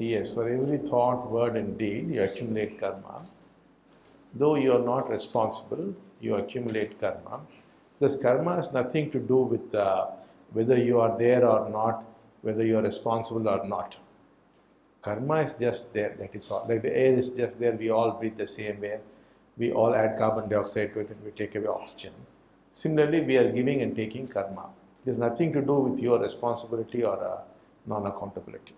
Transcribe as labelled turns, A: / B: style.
A: Yes, for every thought, word, and deed, you accumulate karma. Though you are not responsible, you accumulate karma. Because karma has nothing to do with uh, whether you are there or not, whether you are responsible or not. Karma is just there, that is all. Like the air is just there, we all breathe the same air. We all add carbon dioxide to it and we take away oxygen. Similarly, we are giving and taking karma. It has nothing to do with your responsibility or uh, non accountability.